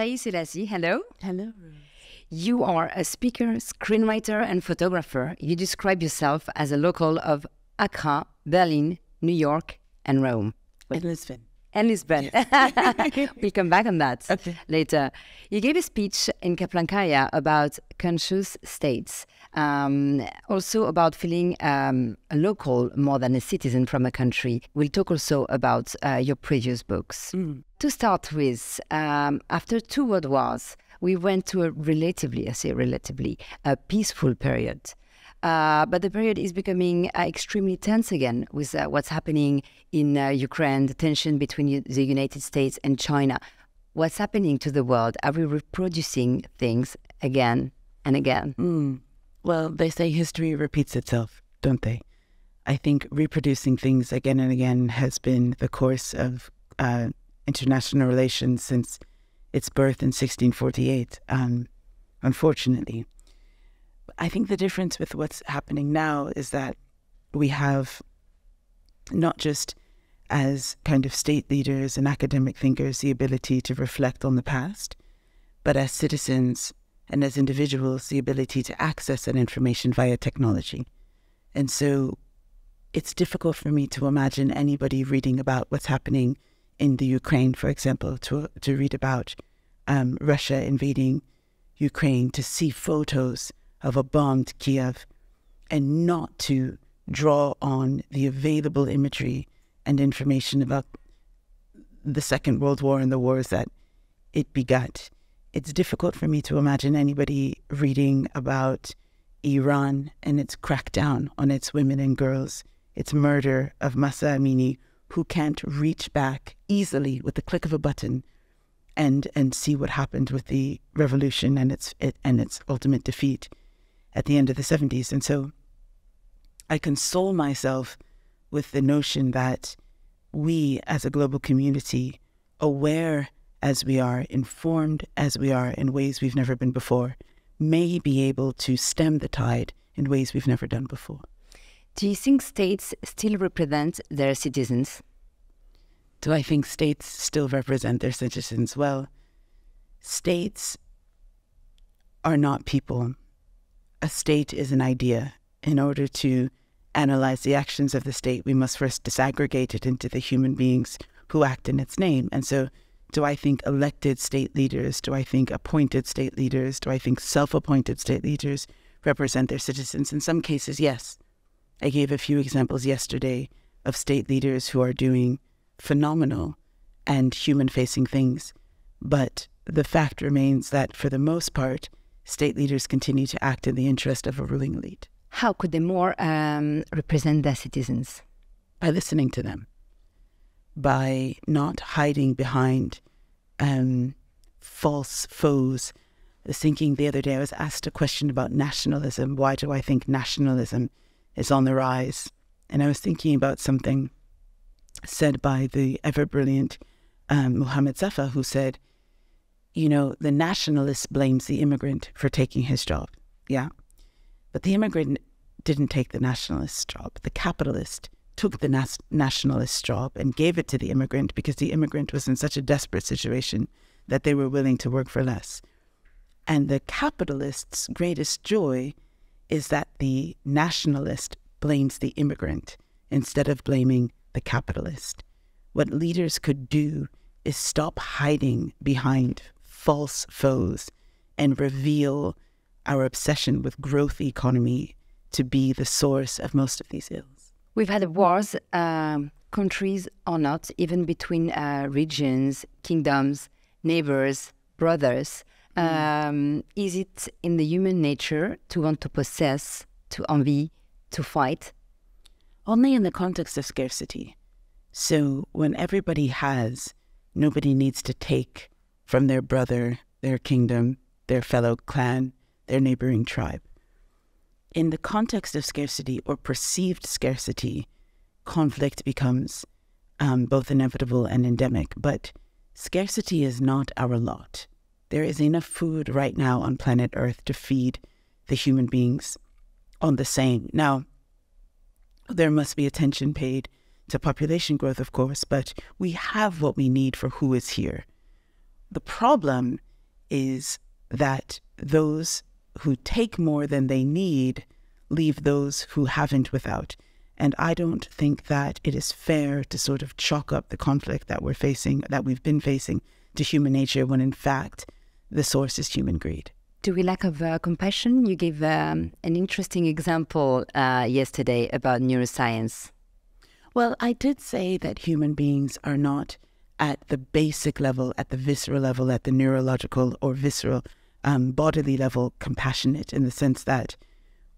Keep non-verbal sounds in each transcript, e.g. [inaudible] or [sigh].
Taiye Selasi, hello. Hello. You are a speaker, screenwriter, and photographer. You describe yourself as a local of Accra, Berlin, New York, and Rome. And Lisbon. And Lisbon. [laughs] [laughs] we'll come back on that Okay. later. You gave a speech in Kaplankaya about conscious states, um, also about feeling um, a local more than a citizen from a country. We'll talk also about uh, your previous books. To start with, um, after two world wars, we went to a relatively, I say relatively, a peaceful period. Uh, but the period is becoming uh, extremely tense again with uh, what's happening in uh, Ukraine, the tension between U- the United States and China. What's happening to the world? Are we reproducing things again and again? Mm. Well, they say history repeats itself, don't they? I think reproducing things again and again has been the course of uh, international relations since its birth in 1648, um, unfortunately. I think the difference with what's happening now is that we have not just as kind of state leaders and academic thinkers the ability to reflect on the past, but as citizens and as individuals the ability to access that information via technology. And so it's difficult for me to imagine anybody reading about what's happening in the Ukraine, for example, to, to read about um, Russia invading Ukraine, to see photos of a bombed Kiev, and not to draw on the available imagery and information about the Second World War and the wars that it begat. It's difficult for me to imagine anybody reading about Iran and its crackdown on its women and girls, its murder of Mahsa Amini, who can't reach back easily with the click of a button and and see what happened with the revolution and its it, and its ultimate defeat at the end of the 70s. And so I console myself with the notion that we as a global community, aware as we are, informed as we are in ways we've never been before, may be able to stem the tide in ways we've never done before. Do you think states still represent their citizens? Do I think states still represent their citizens? Well, states are not people. A state is an idea. In order to analyze the actions of the state, we must first disaggregate it into the human beings who act in its name. And so, do I think elected state leaders, do I think appointed state leaders, do I think self appointed state leaders represent their citizens? In some cases, yes. I gave a few examples yesterday of state leaders who are doing phenomenal and human facing things. But the fact remains that for the most part, state leaders continue to act in the interest of a ruling elite How could they more um, represent their citizens? by listening to them, by not hiding behind um, false foes. I was thinking the other day, I was asked a question about nationalism. Why do I think nationalism is on the rise? And I was thinking about something said by the ever brilliant um, Muhammad Zafa, who said, you know, the nationalist blames the immigrant for taking his job. Yeah. But the immigrant didn't take the nationalist's job. The capitalist took the nas- nationalist job and gave it to the immigrant because the immigrant was in such a desperate situation that they were willing to work for less. And the capitalist's greatest joy is that the nationalist blames the immigrant instead of blaming the capitalist. What leaders could do is stop hiding behind false foes and reveal our obsession with growth economy to be the source of most of these ills. We've had wars, um, countries or not, even between uh, regions, kingdoms, neighbors, brothers. Um, is it in the human nature to want to possess, to envy, to fight? Only in the context of scarcity. So when everybody has, nobody needs to take from their brother, their kingdom, their fellow clan, their neighboring tribe. In the context of scarcity or perceived scarcity, conflict becomes um, both inevitable and endemic. But scarcity is not our lot. There is enough food right now on planet Earth to feed the human beings on the same. Now, there must be attention paid to population growth, of course, but we have what we need for who is here. The problem is that those who take more than they need leave those who haven't without. And I don't think that it is fair to sort of chalk up the conflict that we're facing, that we've been facing, to human nature when in fact the source is human greed. Do we lack of uh, compassion? You gave um, an interesting example uh, yesterday about neuroscience. Well, I did say that human beings are not at the basic level, at the visceral level, at the neurological or visceral um, bodily level compassionate in the sense that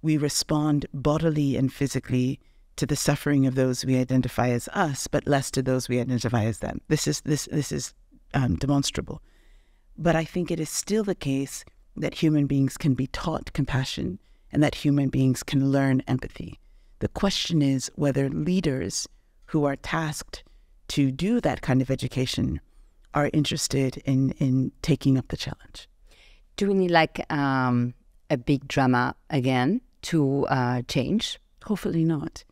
we respond bodily and physically to the suffering of those we identify as us, but less to those we identify as them. This is this this is um, demonstrable. But I think it is still the case that human beings can be taught compassion and that human beings can learn empathy. The question is whether leaders who are tasked to do that kind of education are interested in in taking up the challenge. Do we need like um, a big drama again to uh, change? Hopefully not.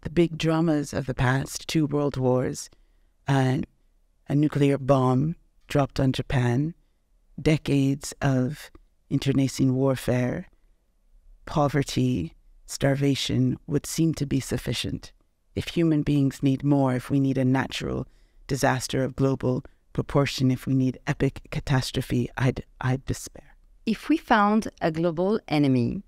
The big dramas of the past, two world wars, uh, a nuclear bomb dropped on Japan, decades of internecine warfare, poverty, starvation would seem to be sufficient. If human beings need more, if we need a natural disaster of global proportion, if we need epic catastrophe, I'd, I'd despair. If we found a global enemy,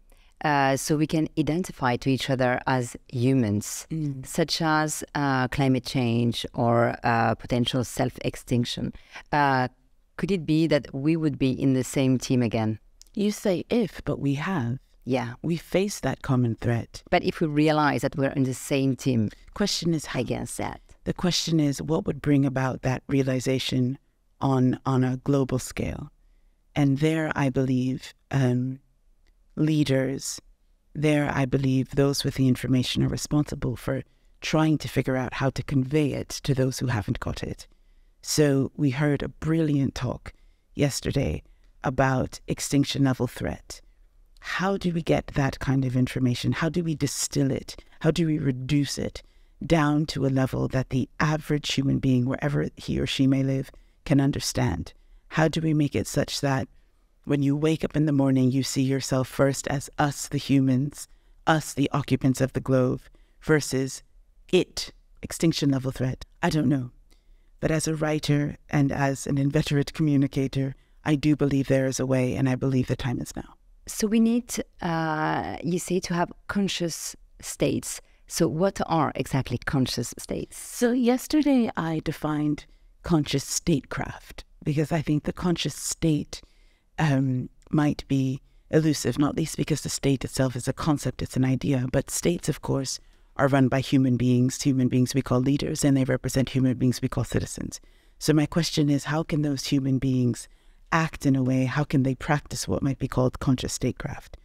uh, so we can identify to each other as humans, mm. such as uh, climate change or uh, potential self extinction. Uh, could it be that we would be in the same team again? You say if, but we have. Yeah. We face that common threat. But if we realize that we're in the same team, question is how. against that. The question is what would bring about that realization on on a global scale. And there I believe um, leaders, there I believe those with the information are responsible for trying to figure out how to convey it to those who haven't got it. So we heard a brilliant talk yesterday about extinction level threat how do we get that kind of information? How do we distill it? How do we reduce it down to a level that the average human being, wherever he or she may live, can understand? How do we make it such that when you wake up in the morning, you see yourself first as us, the humans, us, the occupants of the globe, versus it, extinction level threat? I don't know. But as a writer and as an inveterate communicator, I do believe there is a way, and I believe the time is now. So we need, uh, you say, to have conscious states. So what are exactly conscious states? So yesterday I defined conscious statecraft because I think the conscious state um, might be elusive, not least because the state itself is a concept, it's an idea. But states, of course, are run by human beings, human beings we call leaders, and they represent human beings we call citizens. So my question is, how can those human beings act in a way, how can they practice what might be called conscious statecraft?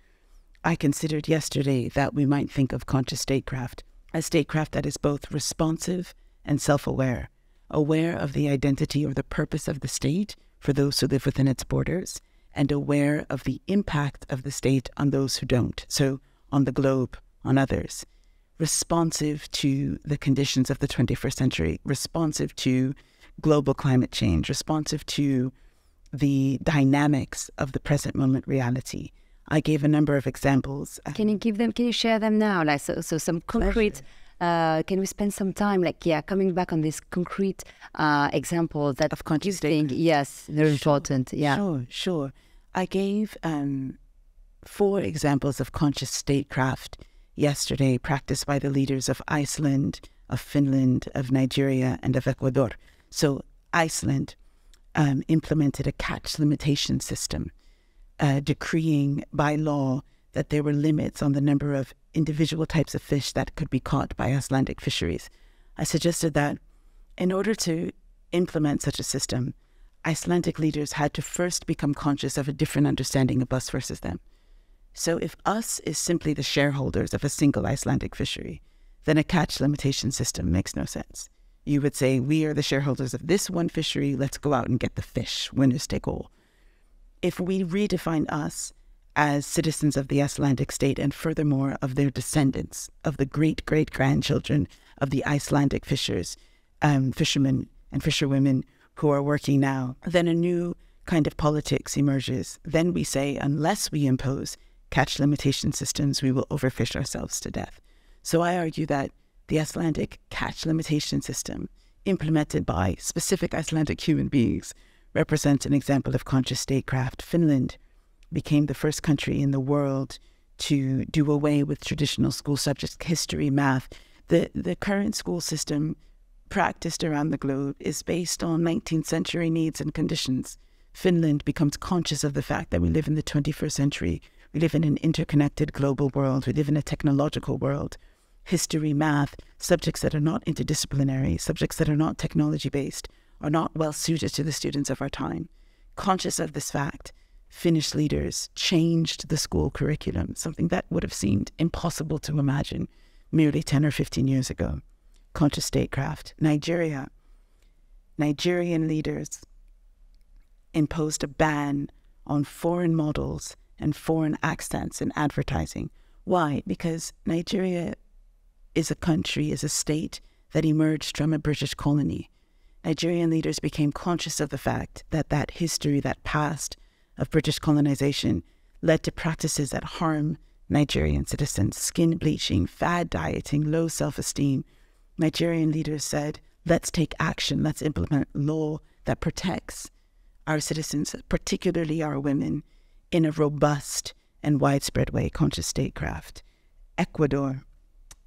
I considered yesterday that we might think of conscious statecraft as statecraft that is both responsive and self aware, aware of the identity or the purpose of the state for those who live within its borders, and aware of the impact of the state on those who don't, so on the globe, on others. Responsive to the conditions of the 21st century, responsive to global climate change, responsive to the dynamics of the present moment reality. I gave a number of examples. Can you give them? Can you share them now? Like so, so some concrete. Uh, can we spend some time, like yeah, coming back on this concrete uh, example that of conscious think, yes, very sure, important. Yeah, sure, sure. I gave um, four examples of conscious statecraft yesterday, practiced by the leaders of Iceland, of Finland, of Nigeria, and of Ecuador. So Iceland, um, implemented a catch limitation system, uh, decreeing by law that there were limits on the number of individual types of fish that could be caught by Icelandic fisheries. I suggested that in order to implement such a system, Icelandic leaders had to first become conscious of a different understanding of us versus them. So if us is simply the shareholders of a single Icelandic fishery, then a catch limitation system makes no sense you would say, We are the shareholders of this one fishery. Let's go out and get the fish. Winners take all. If we redefine us as citizens of the Icelandic state and furthermore of their descendants, of the great great grandchildren of the Icelandic fishers, um, fishermen and fisherwomen who are working now, then a new kind of politics emerges, then we say, unless we impose catch limitation systems, we will overfish ourselves to death. So I argue that the Icelandic catch limitation system, implemented by specific Icelandic human beings, represents an example of conscious statecraft. Finland became the first country in the world to do away with traditional school subjects, history, math. The, the current school system practiced around the globe is based on 19th century needs and conditions. Finland becomes conscious of the fact that we live in the 21st century. We live in an interconnected global world. We live in a technological world. History, math, subjects that are not interdisciplinary, subjects that are not technology based, are not well suited to the students of our time. Conscious of this fact, Finnish leaders changed the school curriculum, something that would have seemed impossible to imagine merely 10 or 15 years ago. Conscious statecraft. Nigeria. Nigerian leaders imposed a ban on foreign models and foreign accents in advertising. Why? Because Nigeria is a country, is a state that emerged from a British colony. Nigerian leaders became conscious of the fact that that history, that past of British colonization, led to practices that harm Nigerian citizens skin bleaching, fad dieting, low self esteem. Nigerian leaders said, let's take action, let's implement law that protects our citizens, particularly our women, in a robust and widespread way, conscious statecraft. Ecuador,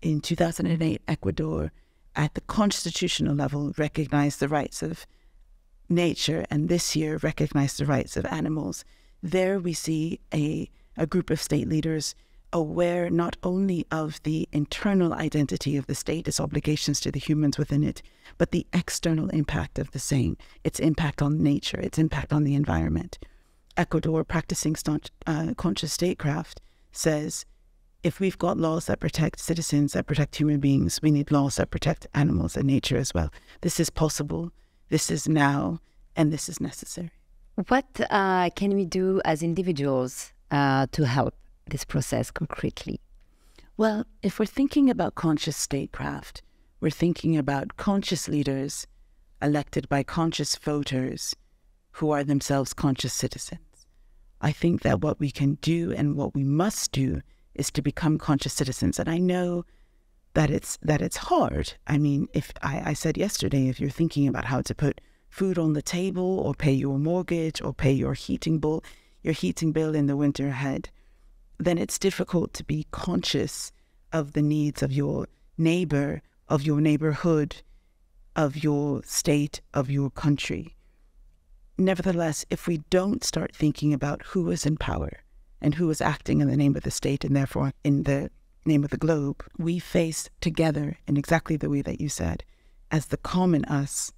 in 2008, Ecuador, at the constitutional level, recognized the rights of nature, and this year recognized the rights of animals. There we see a, a group of state leaders aware not only of the internal identity of the state, its obligations to the humans within it, but the external impact of the same, its impact on nature, its impact on the environment. Ecuador, practicing staunch, uh, conscious statecraft, says if we've got laws that protect citizens, that protect human beings, we need laws that protect animals and nature as well. This is possible, this is now, and this is necessary. What uh, can we do as individuals uh, to help this process concretely? Well, if we're thinking about conscious statecraft, we're thinking about conscious leaders elected by conscious voters who are themselves conscious citizens. I think that what we can do and what we must do is to become conscious citizens. And I know that it's that it's hard. I mean, if I, I said yesterday, if you're thinking about how to put food on the table or pay your mortgage or pay your heating bill, your heating bill in the winter ahead, then it's difficult to be conscious of the needs of your neighbor, of your neighborhood, of your state, of your country. Nevertheless, if we don't start thinking about who is in power and who is acting in the name of the state and therefore in the name of the globe, we face together in exactly the way that you said, as the common us,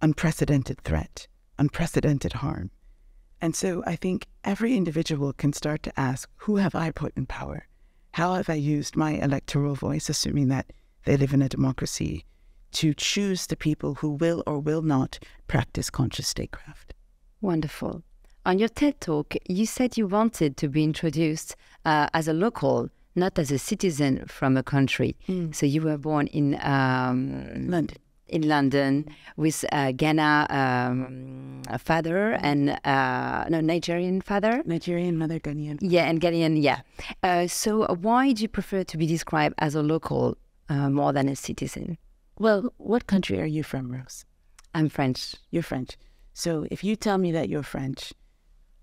unprecedented threat, unprecedented harm. And so I think every individual can start to ask who have I put in power? How have I used my electoral voice, assuming that they live in a democracy, to choose the people who will or will not practice conscious statecraft? Wonderful. On your TED talk, you said you wanted to be introduced uh, as a local, not as a citizen from a country. Mm. So you were born in um, London in London with a Ghana um, father and uh, no Nigerian father. Nigerian mother, Ghanaian. Yeah, and Ghanaian. Yeah. Uh, so why do you prefer to be described as a local uh, more than a citizen? Well, what country are you from, Rose? I'm French. You're French. So if you tell me that you're French,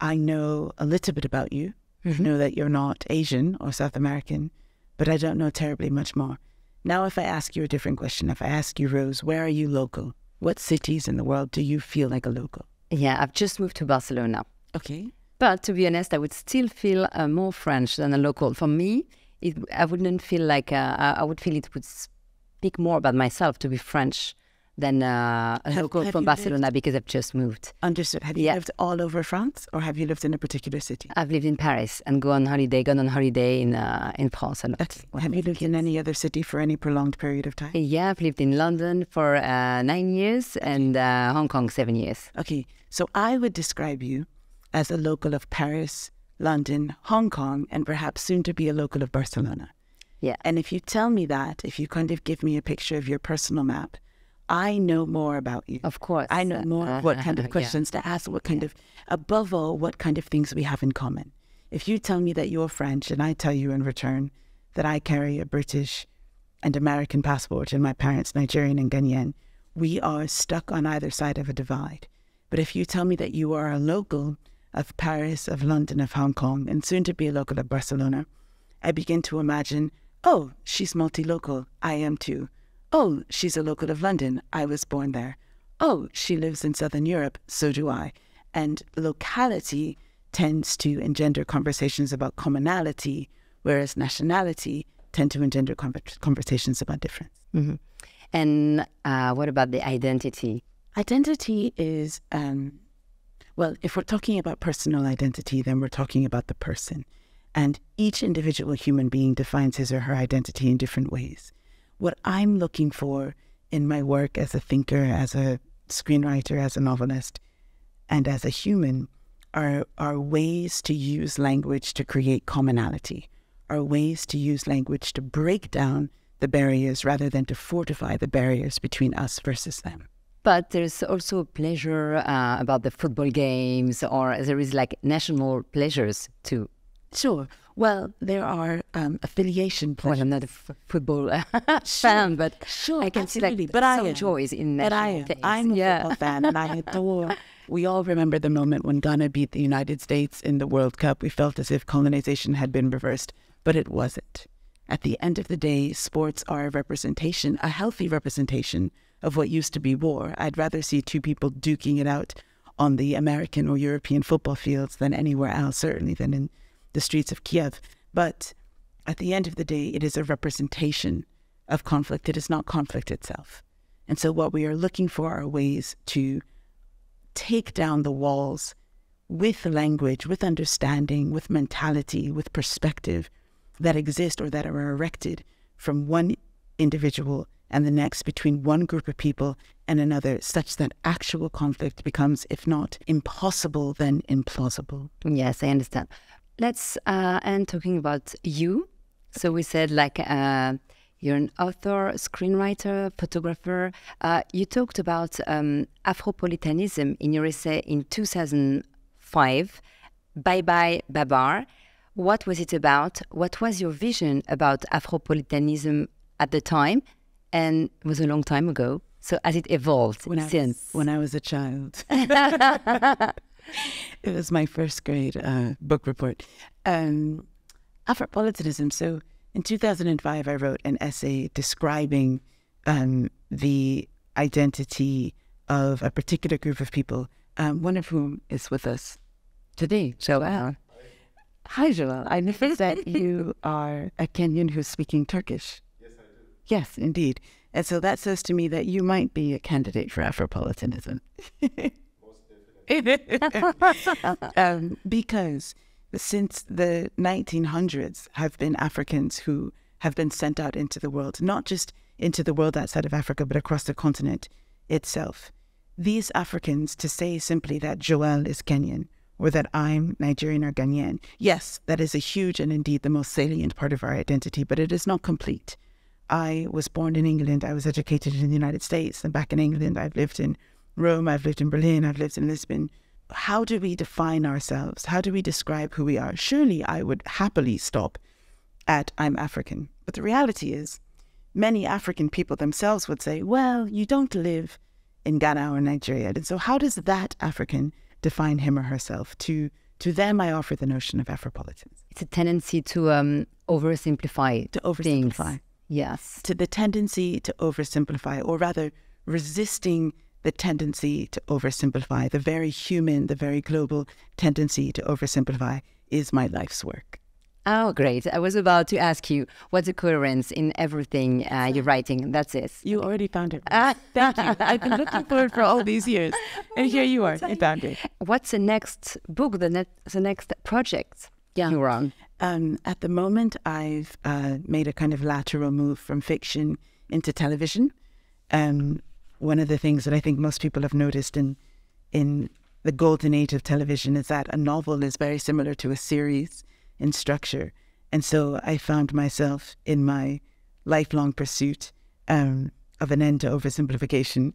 I know a little bit about you. Mm-hmm. I know that you're not Asian or South American, but I don't know terribly much more. Now, if I ask you a different question, if I ask you, Rose, where are you local? What cities in the world do you feel like a local? Yeah, I've just moved to Barcelona. Okay. But to be honest, I would still feel uh, more French than a local. For me, it, I wouldn't feel like uh, I would feel it would speak more about myself to be French than uh, a local from Barcelona lived? because I've just moved. Understood. Have you yeah. lived all over France or have you lived in a particular city? I've lived in Paris and go on holiday, gone on holiday in uh, in France a lot. Have you lived kids. in any other city for any prolonged period of time? Yeah, I've lived in London for uh, nine years and uh, Hong Kong seven years. Okay, so I would describe you as a local of Paris, London, Hong Kong, and perhaps soon to be a local of Barcelona. Yeah. And if you tell me that, if you kind of give me a picture of your personal map, I know more about you. Of course. I know more what kind of [laughs] questions yeah. to ask, what kind yeah. of, above all, what kind of things we have in common. If you tell me that you're French and I tell you in return that I carry a British and American passport and my parents Nigerian and Ghanaian, we are stuck on either side of a divide. But if you tell me that you are a local of Paris, of London, of Hong Kong, and soon to be a local of Barcelona, I begin to imagine, oh, she's multi local. I am too. Oh, she's a local of London. I was born there. Oh, she lives in Southern Europe. So do I. And locality tends to engender conversations about commonality, whereas nationality tend to engender conversations about difference. Mm-hmm. And uh, what about the identity? Identity is, um, well, if we're talking about personal identity, then we're talking about the person. And each individual human being defines his or her identity in different ways what I'm looking for in my work as a thinker, as a screenwriter, as a novelist, and as a human are, are ways to use language to create commonality, are ways to use language to break down the barriers rather than to fortify the barriers between us versus them. But there's also pleasure uh, about the football games, or there is like national pleasures too. Sure. Well, there are um, affiliation pleasures. Well, I'm not a f- football [laughs] fan, but sure, I can absolutely. see like but some I am. joys in but I am. I'm a yeah. football fan, and I [laughs] adore. We all remember the moment when Ghana beat the United States in the World Cup. We felt as if colonization had been reversed, but it wasn't. At the end of the day, sports are a representation, a healthy representation of what used to be war. I'd rather see two people duking it out on the American or European football fields than anywhere else, certainly than in the streets of Kiev. But at the end of the day, it is a representation of conflict. It is not conflict itself. And so, what we are looking for are ways to take down the walls with language, with understanding, with mentality, with perspective that exist or that are erected from one individual and the next between one group of people and another, such that actual conflict becomes, if not impossible, then implausible. Yes, I understand. Let's uh, end talking about you. So we said like uh, you're an author, screenwriter, photographer. Uh, you talked about um, Afropolitanism in your essay in 2005, Bye Bye Babar. What was it about? What was your vision about Afropolitanism at the time? And it was a long time ago. So as it evolved when since? I was, when I was a child. [laughs] [laughs] [laughs] it was my first grade uh, book report. Um, Afropolitanism. So in 2005, I wrote an essay describing um, the identity of a particular group of people, um, one of whom is with us today, Joel. Hi, Joel. I know that [laughs] you are a Kenyan who's speaking Turkish. Yes, I do. Yes, indeed. And so that says to me that you might be a candidate for Afropolitanism. [laughs] [laughs] um, because since the 1900s have been Africans who have been sent out into the world, not just into the world outside of Africa, but across the continent itself. These Africans, to say simply that Joel is Kenyan or that I'm Nigerian or Ghanaian, yes, that is a huge and indeed the most salient part of our identity, but it is not complete. I was born in England. I was educated in the United States. And back in England, I've lived in Rome, I've lived in Berlin, I've lived in Lisbon. How do we define ourselves? How do we describe who we are? Surely I would happily stop at I'm African. But the reality is, many African people themselves would say, well, you don't live in Ghana or Nigeria. And so, how does that African define him or herself? To to them, I offer the notion of Afropolitans. It's a tendency to um, oversimplify. To oversimplify. Things. Yes. To the tendency to oversimplify, or rather, resisting the tendency to oversimplify, the very human, the very global tendency to oversimplify is my life's work. Oh, great. I was about to ask you what's the coherence in everything uh, you're writing. That's it. You already found it. Ah, thank you. I've been looking for it for all these years. [laughs] And here you are. I found it. What's the next book, the, ne- the next project yeah. you're on? Um, at the moment, I've uh, made a kind of lateral move from fiction into television. Um, one of the things that I think most people have noticed in in the golden age of television is that a novel is very similar to a series in structure. And so I found myself in my lifelong pursuit um, of an end to oversimplification,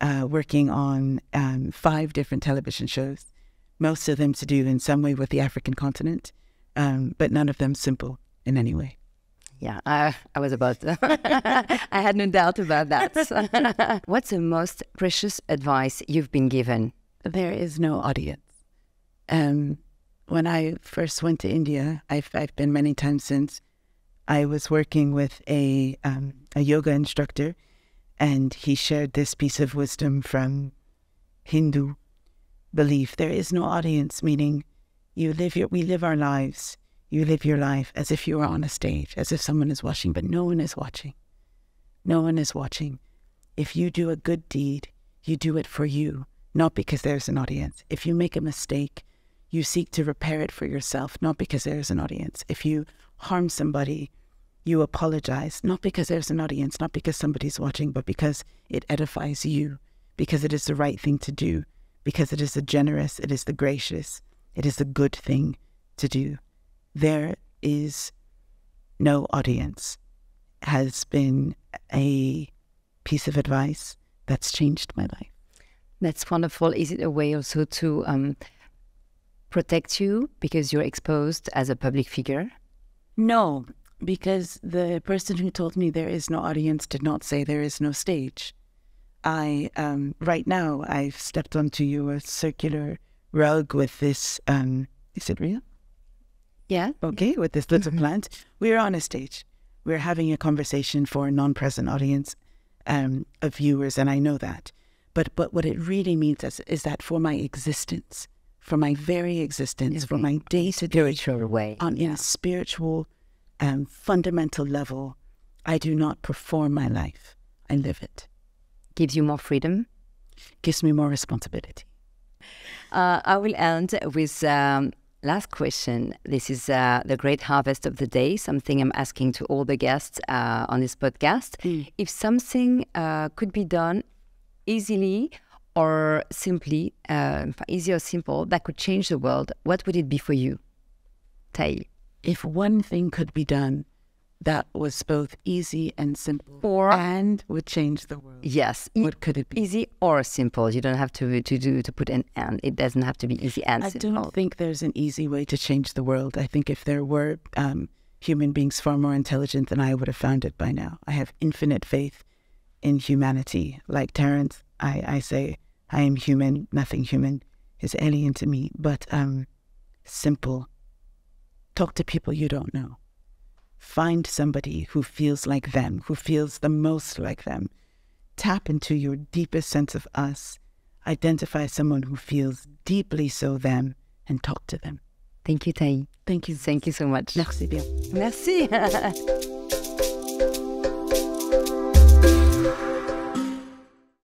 uh, working on um, five different television shows, most of them to do in some way with the African continent, um, but none of them simple in any way. Yeah, I, I was about to. [laughs] I had no doubt about that. [laughs] What's the most precious advice you've been given? There is no audience. Um, when I first went to India, I've, I've been many times since, I was working with a, um, a yoga instructor, and he shared this piece of wisdom from Hindu belief. There is no audience, meaning you live your, we live our lives you live your life as if you were on a stage, as if someone is watching, but no one is watching. No one is watching. If you do a good deed, you do it for you, not because there's an audience. If you make a mistake, you seek to repair it for yourself, not because there's an audience. If you harm somebody, you apologize, not because there's an audience, not because somebody's watching, but because it edifies you, because it is the right thing to do, because it is the generous, it is the gracious, it is the good thing to do there is no audience has been a piece of advice that's changed my life. That's wonderful. Is it a way also to um, protect you because you're exposed as a public figure? No, because the person who told me there is no audience did not say there is no stage. I um, right now I've stepped onto your circular rug with this. Um, is it real? Yeah. Okay, with this little mm-hmm. plant. We're on a stage. We're having a conversation for a non present audience um, of viewers, and I know that. But but what it really means is, is that for my existence, for my very existence, for my day to day spiritual way, on yeah. in a spiritual, um, fundamental level, I do not perform my life. I live it. Gives you more freedom. Gives me more responsibility. Uh, I will end with um, Last question. This is uh, the great harvest of the day, something I'm asking to all the guests uh, on this podcast. Mm. If something uh, could be done easily or simply, uh, easy or simple, that could change the world, what would it be for you? Taiye? If one thing could be done that was both easy and simple or and would change the world. Yes what could it be? easy or simple. You don't have to to do to put an and. It doesn't have to be easy and i simple. don't think there's an easy way to change the world. I think if there were um, human beings far more intelligent than i would have found it by now. I have infinite faith in humanity. Like terence i i say i am human. Nothing human is alien to me. But um simple. Talk to people you don't know Find somebody who feels like them, who feels the most like them. Tap into your deepest sense of us. Identify someone who feels deeply so them and talk to them. Thank you, Taiye. Thank you. Thank you so much. Merci bien. Merci. [laughs]